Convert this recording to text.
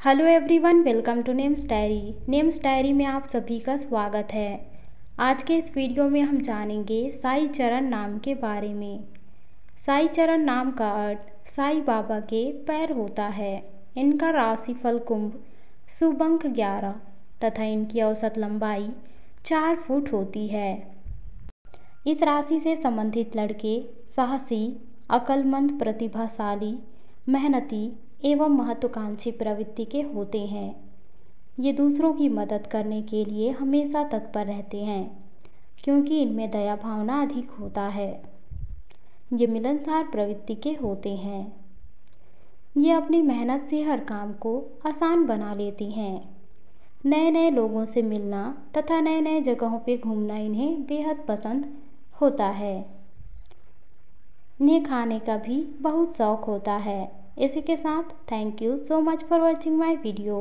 Hello everyone, welcome to names diary. Names diary में आप सभी का स्वागत है। आज के इस वीडियो में हम जानेंगे साई चरण नाम के बारे में। साई चरण नाम का अर्थ, साई बाबा के पैर होता है। इनका राशिफल कुंभ शुभ अंक ग्यारह तथा इनकी औसत लंबाई चार फुट होती है। इस राशि से संबंधित लड़के, साहसी, अकलमंद, प्रतिभाशाली, मेहनती एवं महत्वाकांक्षी प्रवृत्ति के होते हैं। ये दूसरों की मदद करने के लिए हमेशा तत्पर रहते हैं, क्योंकि इनमें दया भावना अधिक होता है। ये मिलनसार प्रवृत्ति के होते हैं। ये अपनी मेहनत से हर काम को आसान बना लेती हैं। नए नए लोगों से मिलना तथा नए नए जगहों पर घूमना इन्हें बेहद पसंद होता है। इन्हें खाने का भी बहुत शौक होता है। इसी के साथ thank you so much for watching my video